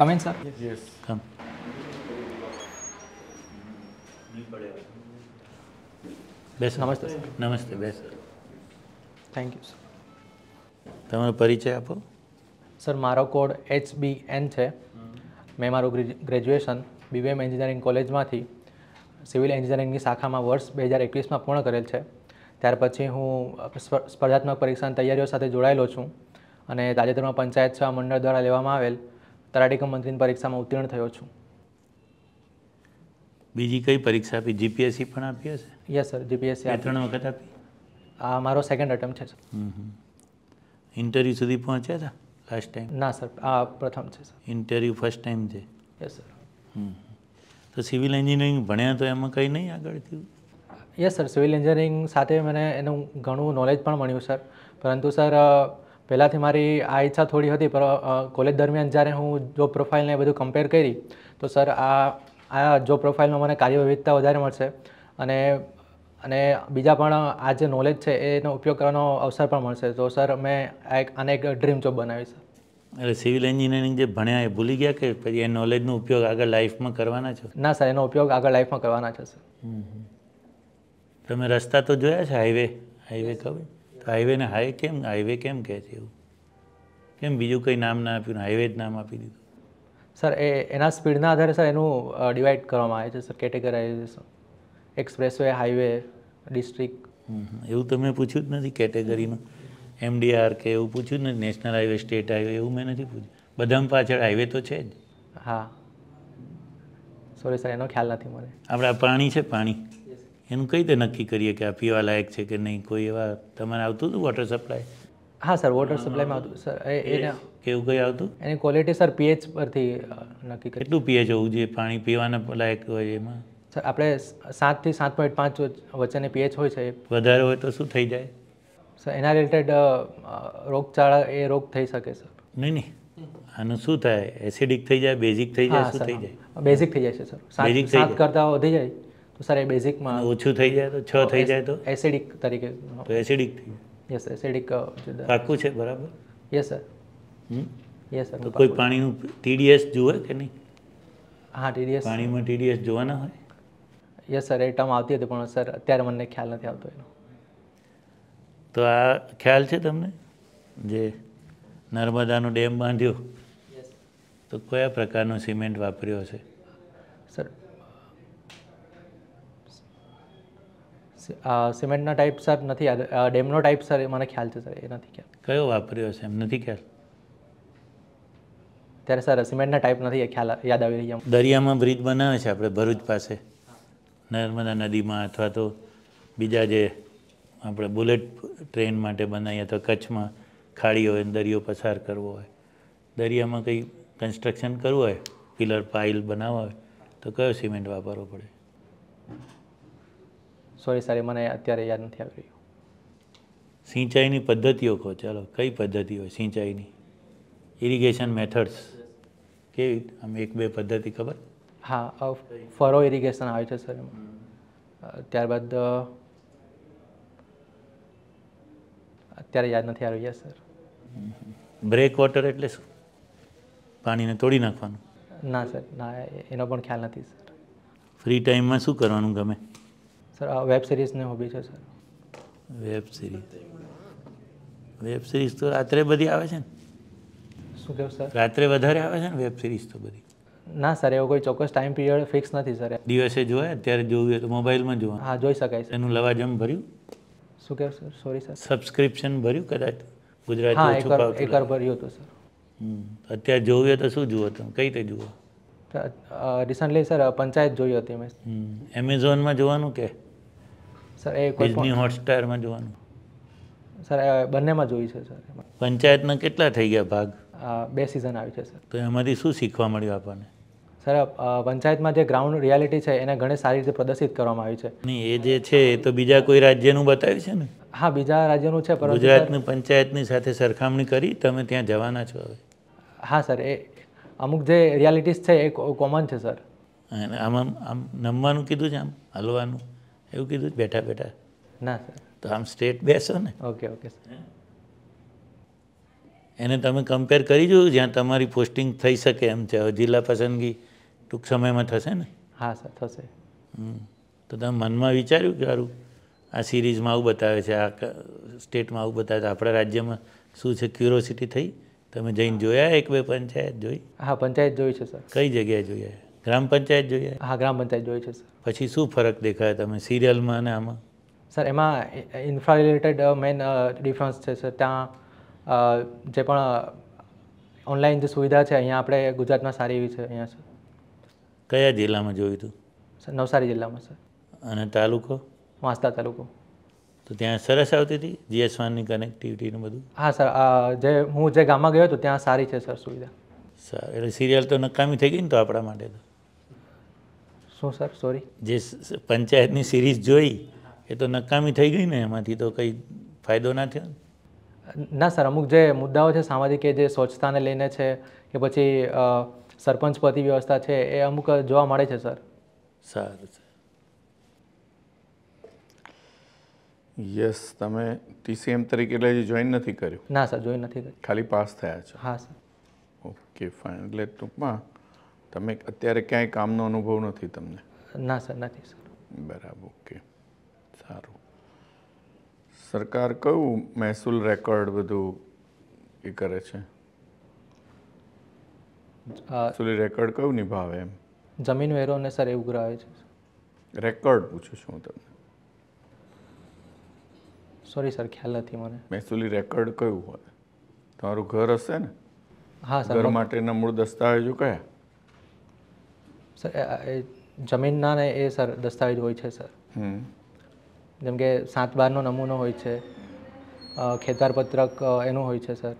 come in, sir? Yes. Come. બેસ નમસ્તે, નમસ્તે બેસ થેન્ક યુ સર તમારો પરિચય આપો. સર મારો કોડ એચ બી એન છે. મેં મારું ગ્રેજ્યુએશન બીબીએમ એન્જિનિયરિંગ કોલેજમાંથી સિવિલ એન્જિનિયરિંગની શાખામાં વર્ષ બે હજાર એકવીસમાં પૂર્ણ કરેલ છે. ત્યાર પછી હું સ્પ- સ્પર્ધાત્મક પરીક્ષાની તૈયારીઓ સાથે જોડાયેલો છું અને તાજેતરમાં પંચાયત સેવા મંડળ દ્વારા લેવામાં આવેલ તલાટીકમ મંત્રીની પરીક્ષામાં ઉત્તીર્ણ થયો છું. બીજી કઈ પરીક્ષા આપી? જીપીએસસી પણ આપી હશે? યસ સર જીપીએસસી ત્રણ વખત આપી? આ મારો સેકન્ડ અટેમ્પ છે સર ઇન્ટરવ્યૂ સુધી પહોંચ્યા હતા લાસ્ટ ટાઈમ ના સર આ પ્રથમ છે સર ઇન્ટરવ્યૂ ફર્સ્ટ ટાઈમ છે? Yes sir. તો સિવિલ એન્જિનિયરિંગ ભણ્યા તો એમાં કંઈ નહીં આગળ થયું? યસ સર સિવિલ એન્જિનિયરિંગ સાથે મને એનું ઘણું નોલેજ પણ મળ્યું સર પરંતુ સર પહેલાંથી મારી આ ઈચ્છા થોડી હતી પણ કોલેજ દરમિયાન જ્યારે હું જોબ પ્રોફાઇલને બધું કમ્પેર કરી તો સર આ આ જોબ પ્રોફાઇલમાં મને કાર્ય વિવિધતા વધારે મળશે અને અને બીજા પણ આ જે નોલેજ છે એનો ઉપયોગ કરવાનો અવસર પણ મળશે. તો સર મેં આ એક આને એક ડ્રીમ જોબ બનાવી સર એટલે સિવિલ એન્જિનિયરિંગ જે ભણ્યા એ ભૂલી ગયા કે પછી એ નોલેજનો ઉપયોગ આગળ લાઈફમાં કરવાના છો? ના સર એનો ઉપયોગ આગળ લાઈફમાં કરવાના છે સર. તમે રસ્તા તો જોયા છે હાઈવે હાઈવે ખબર હાઈવેને હાઈ કેમ? હાઈવે કેમ કહે છે એવું? કેમ બીજું કંઈ નામ ના આપ્યું હાઈવે જ નામ આપી દીધું? સર એ એના સ્પીડના આધારે સર એનું ડિવાઈડ કરવામાં આવે છે sir categorization expressway highway district. એવું તમે પૂછ્યું જ નથી કેટેગરીનું એમડીઆર કે એવું પૂછ્યું જ નથી? નેશનલ હાઈવે સ્ટેટ હાઈવે એવું મેં નથી પૂછ્યું. બધામાં પાછળ હાઈવે તો છે જ. હા. સોરી સર એનો ખ્યાલ નથી મને. આપણે પાણી છે પાણી. એનું કઈ રીતે નક્કી કરીએ કે આ પીવા લાયક છે કે નહીં? કોઈ એવા તમારે આવતું હતું વોટર સપ્લાય હા સર વોટર સપ્લાયમાં આવતું. સર એને કેવું કંઈ આવતું? એની ક્વોલિટી સર પીએચ પરથી નક્કી કરી. કેટલું પીએચ હોવું જોઈએ? પાણી પીવાના લાયક હોય એમાં? સર આપણે સાતથી સાત પોઈન્ટ પાંચ વચ્ચેની પીએચ હોય છે વધારે હોય તો શું થઈ જાય? સર એના રિલેટેડ રોગચાળા એ રોગ થઈ શકે સર નહીં નહીં. આનું શું થાય? એસિડિક થઈ જાય બેઝિક થઈ જાય શું થઈ જાય? બેઝિક થઈ જાય છે સર સાત. કરતાં વધી જાય. તો સર એ બેઝિકમાં ઓછું થઈ જાય તો છ થઈ જાય તો? એસિડિક તરીકે તો એસિડિક થઈ યસ એસિડિક પાકું છે બરાબર? યસ સર યસ સર તો કોઈ પાણીનું ટીડીએસ જુએ કે નહીં? હા ટીડીએસ પાણીમાં ટીડીએસ જોવાના હોય? યસ સર એ ટર્મ આવતી હતી પણ સર અત્યારે મને ખ્યાલ નથી આવતો એનો. તો આ ખ્યાલ છે તમને? જે નર્મદાનો ડેમ બાંધ્યો? તો કયા પ્રકારનો સિમેન્ટ વાપર્યો હશે? સર સિમેન્ટનો ટાઈપ સર નથી યાદ ડેમનો ટાઈપ સર મને ખ્યાલ છે સર એ નથી ખ્યાલ. કયો વાપર્યો છે એમ નથી ખ્યાલ? ત્યારે સર સિમેન્ટના ટાઈપ નથી ખ્યાલ યાદ આવી રહ્યા દરિયામાં બ્રિજ બનાવે છે આપણે ભરૂચ પાસે. નર્મદા નદીમાં અથવા તો બીજા જે આપણે બુલેટ ટ્રેન માટે બનાવીએ અથવા કચ્છમાં ખાડી હોય દરિયો પસાર કરવો હોય. દરિયામાં કંઈ કન્સ્ટ્રક્શન કરવું હોય? પિલર પાઇલ બનાવવા હોય? તો કયો સિમેન્ટ વાપરવો પડે? સોરી સર એ મને અત્યારે યાદ નથી આવી રહ્યું. સિંચાઈની પદ્ધતિઓ કહો ચાલો કઈ પદ્ધતિઓ સિંચાઈની? ઇરિગેશન મેથડ્સ કેવી આમ એક બે પદ્ધતિ ખબર? હા ફરો ઇરિગેશન આવે છે સર એમાં. ત્યારબાદ અત્યારે યાદ નથી આવી રહ્યા સર બ્રેક વોટર એટલે શું? પાણીને તોડી નાખવાનું? ના સર ના એનો પણ ખ્યાલ નથી સર ફ્રી ટાઈમમાં શું કરવાનું ગમે? સર આ વેબ સિરીઝને હોબી છે sir. Web series web series તો રાત્રે બધી આવે છે ને? શું કહેવું સર? રાત્રે વધારે આવે છે ને વેબ સિરીઝ તો બધી? ના સર એવો કોઈ ચોક્કસ ટાઈમ પીરિયડ ફિક્સ નથી સર. દિવસે જોવે અત્યારે જોવું હોય તો મોબાઈલમાં જોવા હા જોઈ શકાય એનું લવાજમ ભર્યું? શું કહેવું સર? Sorry sir. સબસ્ક્રિપ્શન ભર્યું કદાચ? ગુજરાતી હા એકવાર ભર્યું હતું સર. હમ. અત્યારે જોવું હોય તો શું જુઓ તમે? કઈ રીતે જુઓ? રિસન્ટલી સર પંચાયત જોઈ હતી મેં. એમેઝોનમાં જોવાનું કે? સર એ કોઈ ડિઝની હોટસ્ટારમાં જોવાનું. સર બંનેમાં જોઈ છે સર પંચાયતના કેટલા થઈ ગયા ભાગ? બે સિઝન આવી છે સર. તો એમાંથી શું શીખવા મળ્યું આપણને? સર પંચાયતમાં જે ગ્રાઉન્ડ રિયાલિટી છે એને ઘણી સારી રીતે પ્રદર્શિત કરવામાં આવી છે. નહીં એ જે છે એ તો બીજા કોઈ રાજ્યનું બતાવ્યું છે ને? હા બીજા રાજ્યનું છે પરંતુ ગુજરાતની પંચાયતની સાથે સરખામણી કરી તમે ત્યાં જવાના છો હવે. હા સર એ અમુક જે રિયાલિટીઝ છે એ કોમન છે સર. આમ આમ નમવાનું કીધું છે આમ હલવાનું. એવું કીધું બેઠા બેઠા. ના સર તો આમ સ્ટ્રેટ બેસો ને. ઓકે ઓકે એને તમે કમ્પેર કરી જોયું જ્યાં તમારી પોસ્ટિંગ થઈ શકે એમ છે. જિલ્લા પસંદગી ટૂંક સમયમાં થશે ને? હા સર થશે. તો તમે મનમાં વિચાર્યું કે સારું આ સિરીઝમાં આવું બતાવે છે આ સ્ટેટમાં આવું બતાવે છે આપણા રાજ્યમાં શું છે? ક્યુરોસિટી થઈ? તમે જઈને જોયા એક બે પંચાયત જોઈ? હા પંચાયત જોઈ છે સર કઈ જગ્યાએ જોયા? ગ્રામ પંચાયત જોઈએ? હા ગ્રામ પંચાયત જોઈ છે સર. પછી શું ફરક દેખાય તમે સિરિયલમાં અને આમાં? સર એમાં ઇન્ફ્રા રિલેટેડ મેઇન ડિફરન્સ છે સર. ત્યાં જે પણ ઓનલાઈન જે સુવિધા છે અહીંયા આપણે ગુજરાતમાં સારી એવી છે અહીંયા સર. કયા જિલ્લામાં જોયું હતું સર નવસારી જિલ્લામાં સર. અને તાલુકો? વાંસદા તાલુકો. તો ત્યાં સરસ આવતી હતી જીએસ વાનની કનેક્ટિવિટીનું બધું? હા સર જે હું જે ગામમાં ગયો હતો ત્યાં સારી છે સર સુવિધા. સર એટલે સિરિયલ તો નકામી થઈ ગઈ ને તો આપણા માટે તો? શું સર? સોરી જે પંચાયતની સિરીઝ જોઈ એ તો નકામી થઈ ગઈ ને એમાંથી તો કંઈ ફાયદો ના થયો? ના સર અમુક જે મુદ્દાઓ છે સામાજિક કે જે સ્વચ્છતાને લઈને છે કે પછી સરપંચ પતિ વ્યવસ્થા છે એ અમુક જોવા મળે છે સર. સારું છે યસ તમે ટીસીએમ તરીકે એટલે હજી જોઈન નથી કર્યું? ના સર જોઈન નથી કર્યું. ખાલી પાસ થયા છો? હા સર. Okay fine. એટલે ટૂંકમાં તમે અત્યારે ક્યાંય કામનો અનુભવ નથી તમને? ના સર નથી સર. બરાબર ઓકે. સારું. સરકાર કયું મહેસૂલ રેકોર્ડ બધું એ કરે છે? મહેસૂલી રેકોર્ડ કયું નિભાવે એમ? જમીન વેરો ને સર એવું ઉઘરાવે છે રેકોર્ડ પૂછું છું હું તમને. સોરી સર ખ્યાલ નથી મને. મહેસૂલી રેકોર્ડ કયું હોય? તમારું ઘર હશે ને? હા સર ઘર માટેના મૂળ દસ્તાવેજો કયા? સર જમીનના ને એ સર દસ્તાવેજ હોય છે સર. જેમ કે સાત બારનો નમૂનો હોય છે ખેતર પત્રક એનું હોય છે સર.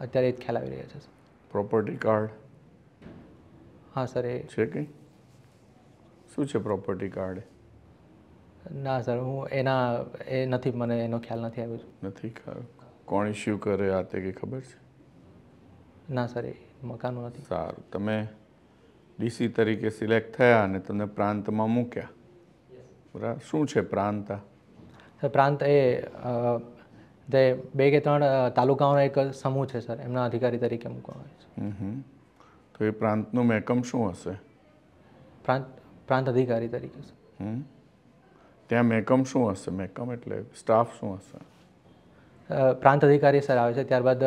અત્યારે એ જ ખ્યાલ આવી રહ્યા છે સર. પ્રોપર્ટી કાર્ડ હા સર એ. છે કંઈ શું છે પ્રોપર્ટી કાર્ડ ના સર હું એના એ નથી મને એનો ખ્યાલ નથી આવ્યો. નથી કોણ ઇસ્યુ કરે આ તે કંઈ ખબર છે? ના સર એ મકાનનું નથી. સારું તમે ડીસી તરીકે સિલેક્ટ થયા અને તમને પ્રાંતમાં મૂક્યા. બરાબર? શું છે પ્રાંત સર પ્રાંત એ જે બે કે ત્રણ તાલુકાઓનો એક સમૂહ છે સર એમના અધિકારી તરીકે મૂકવામાં આવે છે. તો એ પ્રાંતનું મહેકમ શું હશે? પ્રાંત પ્રાંત અધિકારી તરીકે સર. ત્યાં મહેકમ શું હશે? મહેકમ એટલે સ્ટાફ શું હશે? પ્રાંત અધિકારી સર આવે છે ત્યારબાદ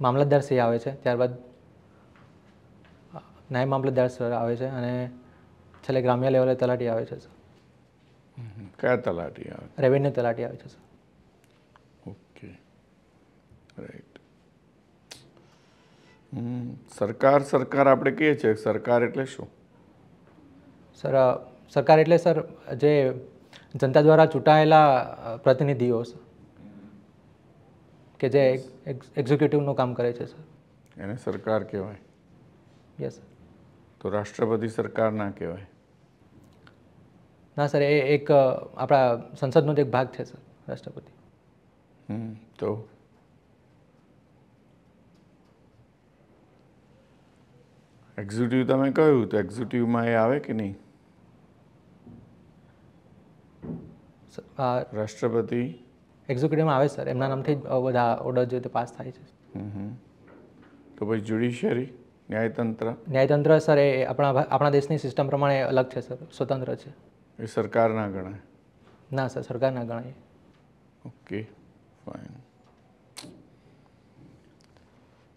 મામલતદાર શ્રી આવે છે ત્યારબાદ નાયબ મામલતદાર સર આવે છે અને છેલ્લે ગ્રામ્ય લેવલે તલાટી આવે છે સર. કયા તલાટી આવે? રેવન્યુ તલાટી આવે છે સર. ઓકે. રાઈટ. સરકાર સરકાર આપણે કહીએ છીએ સરકાર એટલે શું? સર સરકાર એટલે સર જે જનતા દ્વારા ચૂંટાયેલા પ્રતિનિધિઓ છે કે જે એક્ઝિક્યુટિવનું કામ કરે છે સર એને સરકાર કહેવાય. યસ સર તો રાષ્ટ્રપતિ સરકાર ના કહેવાય. ના સર એ એક આપણા સંસદનો જ એક ભાગ છે સર રાષ્ટ્રપતિ. હમ તો? એક્ઝિક્યુટિવ તમે કહ્યું તો એક્ઝિક્યુટિવમાં એ આવે કે નહીં? રાષ્ટ્રપતિ એક્ઝિક્યુટિવમાં આવે સર એમના નામથી જ બધા ઓર્ડર જે તે પાસ થાય છે. તો પછી જ્યુડિશિયરી ન્યાયતંત્ર? ન્યાયતંત્ર સર એ આપણા આપણા દેશની સિસ્ટમ પ્રમાણે અલગ છે સર સ્વતંત્ર છે. એ સરકાર ના ગણાય? ના સર સરકાર ના ગણાય. Okay fine.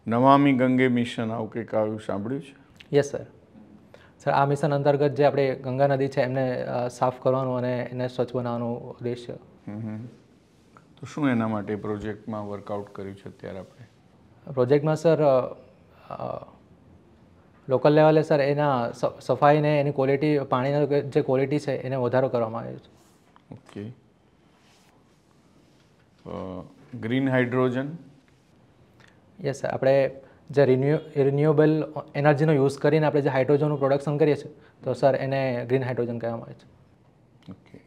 Namami Gange mission આવું કંઈક આવ્યું સાંભળ્યું છે? Yes sir. સર આ મિશન અંતર્ગત જે આપણે ગંગા નદી છે એમને સાફ કરવાનું અને એને સ્વચ્છ બનાવવાનું હમ હમ. તો શું એના માટે પ્રોજેક્ટમાં વર્કઆઉટ કર્યું છે અત્યારે આપણે? પ્રોજેક્ટમાં સર લોકલ લેવલે સર એના સફાઈને એની ક્વોલિટી પાણીનો જે ક્વોલિટી છે એને વધારો કરવામાં આવ્યો છે. Okay. Green hydrogen yes sir આપણે જે રિન્યુ રિન્યુએબલ એનર્જીનો યુઝ કરીને આપણે જે હાઇડ્રોજનનું પ્રોડક્શન કરીએ છીએ તો સર એને ગ્રીન હાઇડ્રોજન કહેવામાં આવે છે. ઓકે.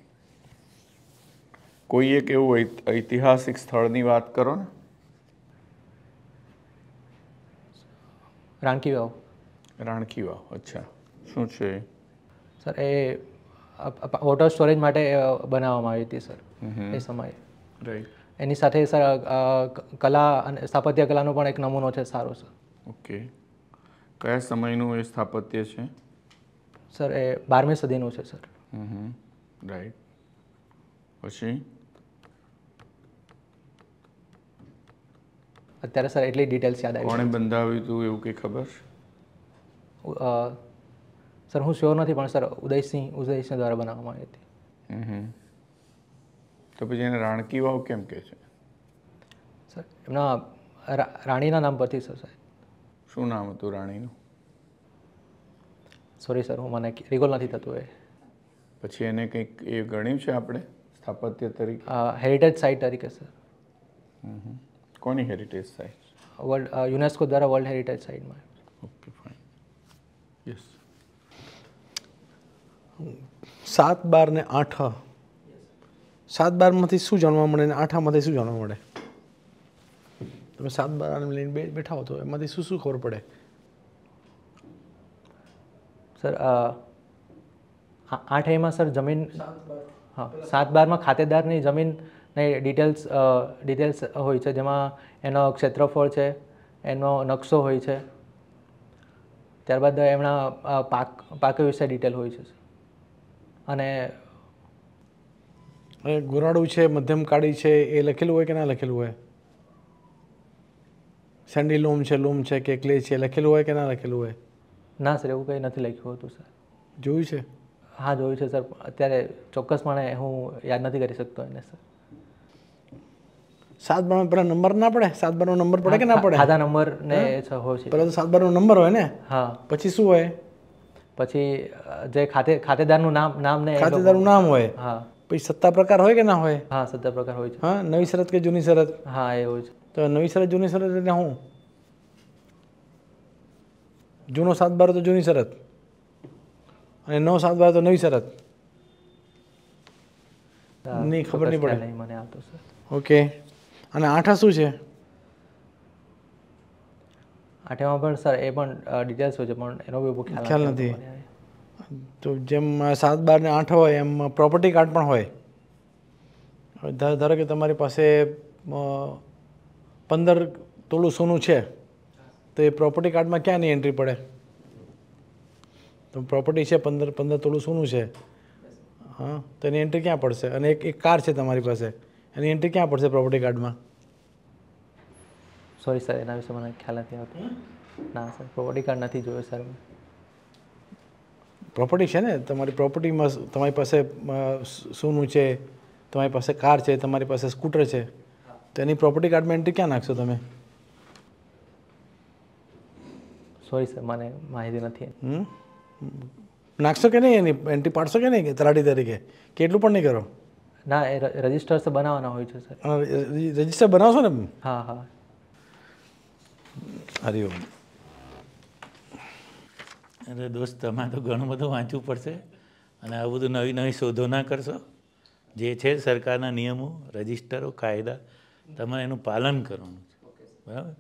કોઈ એક એવું ઐત- ઐતિહાસિક સ્થળની વાત કરો ને. રાણકી વાવ. રાણકી વાવ અચ્છા. શું છે? સર એ વોટર સ્ટોરેજ માટે બનાવવામાં આવી હતી સર એ સમયે. રાઈટ એની સાથે સર કલા અને સ્થાપત્ય કલાનો પણ એક નમૂનો છે સારો સર. ઓકે. કયા સમયનું એ સ્થાપત્ય છે? સર એ બારમી સદીનું છે સર. રાઈટ પછી? અત્યારે સર એટલી ડિટેલ્સ યાદ આવી કોણે બંધાવ્યું હતું એવું કંઈ ખબર? સર હું શ્યોર નથી પણ સર ઉદયસિંહ ઉદયસિંહ દ્વારા બનાવવામાં આવી હતી. તો પછી એને રાણકી વાવ કેમ કે છે? સર એમના રાણીના નામ પરથી સર. સાહેબ શું નામ હતું રાણીનું? સોરી સર હું મને રિકોલ નથી થતું એ. પછી એને કંઈક એ ગણ્યું છે આપણે? સ્થાપત્ય તરીકે? હેરિટેજ સાઇટ તરીકે સર. હમ. કોની હેરિટેજ સાઇટ વર્લ્ડ યુનેસ્કો દ્વારા વર્લ્ડ હેરિટેજ સાઇટમાં ઓકે ફાઇન યસ સાત બાર ને આઠ સાત બારમાંથી શું જાણવા મળે ને આઠામાંથી શું જાણવા મળે તમે સાત બાર આને લઈને બે બેઠા હો તો એમાંથી શું શું ખબર પડે સર આઠ એમાં સર જમીન હા સાત બારમાં ખાતેદારની જમીનની ડિટેલ્સ ડિટેલ્સ હોય છે. જેમાં એનો ક્ષેત્રફળ છે એનો નકશો હોય છે. ત્યારબાદ એમના પાક પાક વિશે ડિટેલ હોય છે. અને ગોરાડું છે મધ્યમ કાળી છે એ લખેલું હોય કે ના લખેલું હોય? સેન્ડી લૂમ છે લૂમ છે કે ક્લે છે લખેલું હોય કે ના લખેલું હોય? ના સર એવું કંઈ નથી લખ્યું હતું સર. જોયું છે? હા જોયું છે સર. અત્યારે ચોક્કસપણે હું યાદ નથી કરી શકતો એને સર. સાત બાર પેલા નંબર ના પડે? સાત બારનો નંબર પડે કે ના પડે? આધા નંબર ને હોય છે. પેલા તો સાત બાર નો નંબર હોય ને? હા. પછી શું હોય? પછી જે ખાતે ખાતેદારનું નામ નામ ને ખાતેદારનું નામ હોય? હા. પછી સત્તા પ્રકાર હોય કે ના હોય? હા સત્તા પ્રકાર હોય છે. હા? નવી શરત કે જૂની શરત? હા એ હોય છે. તો નવી શરત જૂની શરત એટલે હું? જૂનો સાત બાર તો જૂની શરત. અને નવ સાત બાર તો નવી શરત. નહીં, ખબર નહીં પડે. મને આવતો સર. ઓકે. અને આઠા શું છે? આઠેમાં પણ સર એ પણ ડિટેલ્સ હોય છે પણ એનો બી ખ્યાલ નથી. તો જેમ સાત બાર ને આઠ હોય એમ પ્રોપર્ટી કાર્ડ પણ હોય. હવે ધારો કે તમારી પાસે પંદર તોલું સોનું છે તો એ પ્રોપર્ટી કાર્ડમાં ક્યાંની એન્ટ્રી પડે? તો પ્રોપર્ટી છે પંદર પંદર તોલું સોનું છે. હા તો એની એન્ટ્રી ક્યાં પડશે? અને એક એક કાર છે તમારી પાસે. એની એન્ટ્રી ક્યાં પડશે પ્રોપર્ટી કાર્ડમાં સોરી સર એના વિશે મને ખ્યાલ નથી આવતો. ના સર પ્રોપર્ટી કાર્ડ નથી જોયો સર પ્રોપર્ટી છે ને? તમારી પ્રોપર્ટીમાં તમારી પાસે સોનું છે તમારી પાસે કાર છે તમારી પાસે સ્કૂટર છે તો એની પ્રોપર્ટી કાર્ડમાં એન્ટ્રી ક્યાં નાખશો તમે? સોરી સર મને માહિતી નથી? નાખશો કે નહીં એની એન્ટ્રી પાડશો કે નહીં તલાટી તરીકે? કે એટલું પણ નહીં કરો? ના એ રજિસ્ટર્સ બનાવવાના હોય છે સર રજિસ્ટર બનાવશો ને હા હા. હરિઓમ અરે દોસ્ત તમારે તો ઘણું બધું વાંચવું પડશે અને આવું બધું નવી નવી શોધો ના કરશો. જે છે સરકારના નિયમો રજિસ્ટરો કાયદા તમારે એનું પાલન કરવાનું છે. બરાબર?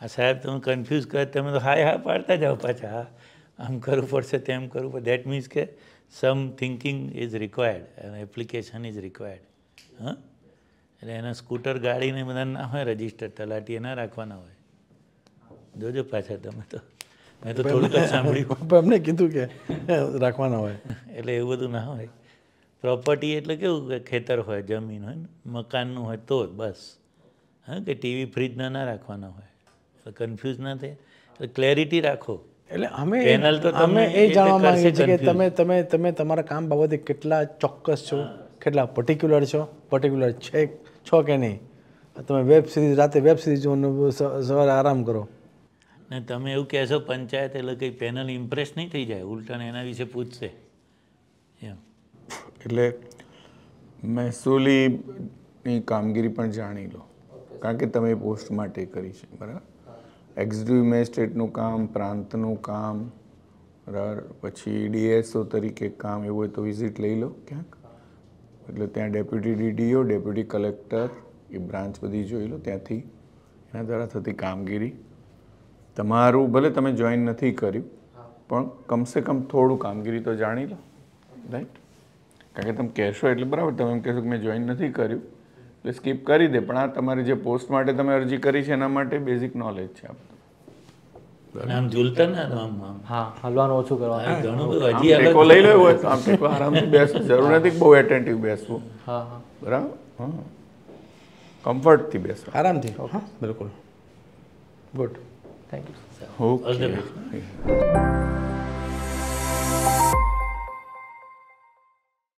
આ સાહેબ તમે કન્ફ્યુઝ કરે તમે તો હાય હા પાડતા જાઓ પાછા. હા આમ કરવું પડશે તેમ કરવું પડે. દેટ મીન્સ કે સમ થિંકિંગ ઇઝ રિક્વાયર્ડ અને એપ્લિકેશન ઇઝ રિક્વાયર્ડ હા એટલે એના સ્કૂટર ગાડીને બધા ના હોય રજિસ્ટર તલાટીએ ના રાખવાના હોય. જોજો પાછા તમે તો. મેં તો થોડુંક સાંભળ્યું. એમને કીધું કે રાખવાના હોય. એટલે એવું બધું ના હોય. પ્રોપર્ટી એટલે કેવું કે ખેતર હોય જમીન હોય ને મકાનનું હોય તો જ બસ. હા કે ટીવી ફ્રીજના ના રાખવાના હોય. એટલે કન્ફ્યુઝ ના થાય. એટલે ક્લેરિટી રાખો. એટલે અમે અમે એ જાણવા માંગીએ છીએ કે તમે તમે તમે તમારા કામ બાબતે કેટલા ચોક્કસ છો કેટલા પર્ટિક્યુલર છો પર્ટિક્યુલર છે છો કે નહીં? તમે વેબ સિરીઝ રાતે વેબ સિરીઝ સવારે આરામ કરો. ને તમે એવું કહેશો પંચાયત એટલે કંઈ પેનલ ઇમ્પ્રેસ નહીં થઈ જાય ઉલટાને એના વિશે પૂછશે. એમ. એટલે મહેસૂલીની કામગીરી પણ જાણી લો. કારણ કે તમે એ પોસ્ટ માટે કરી છે બરાબર? એક્ઝિક્યુટિવ મેજિસ્ટ્રેટનું કામ, પ્રાંતનું કામ બરાબર પછી ડીએસઓ તરીકે કામ એવું હોય તો વિઝિટ લઈ લો ક્યાંક. એટલે ત્યાં ડેપ્યુટી ડીડીઓ ડેપ્યુટી કલેક્ટર એ બ્રાન્ચ બધી જોઈ લો ત્યાંથી એના દ્વારા થતી કામગીરી. તમારું ભલે તમે જોઈન નથી કર્યું, પણ કમસે કમ થોડું કામગીરી તો જાણી લો રાઈટ કારણ કે તમે કહેશો એટલે બરાબર, તમે એમ કહેશો કે મેં જોઈન નથી કર્યું. એટલે સ્કીપ કરી દે પણ આ તમારે જે પોસ્ટ માટે તમે અરજી કરી છે એના માટે બેઝિક નોલેજ છે આ આમ ઝૂલતા ના આમ આમ. હા હલવાનું ઓછું કરવાનું. ઘણું બધું હજી ટેકો લઈ લેવો હોય તો આમ ટેકો આરામથી બેસવું જરૂર નથી બહુ એટેન્ટિવ બેસવું. હા હા. બરાબર? હા. કમ્ફર્ટથી બેસો આરામથી હા બિલકુલ. Good thank you okay